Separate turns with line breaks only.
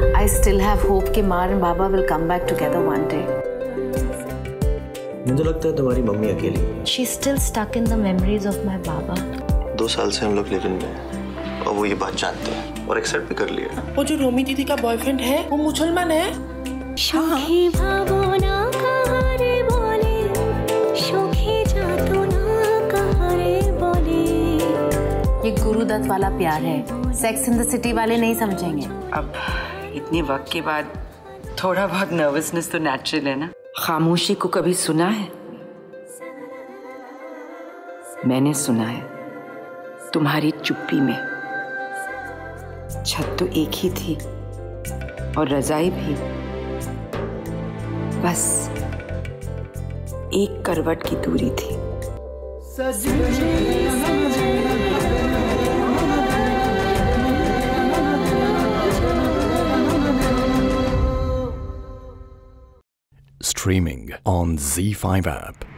I still have hope कि माँ और बाबा will come back together one day.
मुझे लगता है तुम्हारी मम्मी अकेली
She's still stuck in the memories of my baba.
दो साल से हम लोग लिविंग में और वो ये बात जानते हैं और एक्सेप्ट भी कर लिया
वो जो रोमी दीदी का बॉयफ्रेंड है वो मुसलमान है?
ये गुरुदत्त वाला प्यार है। सेक्स इन द सिटी वाले नहीं समझेंगे।
अब इतने वक्त के बाद थोड़ा बहुत नर्वसनेस तो नेचुरल है ना? खामोशी को कभी सुना है? मैंने सुना है तुम्हारी चुप्पी में छत तो एक ही थी और रजाई भी। बस एक करवट की दूरी थी।
Streaming on Z5 app.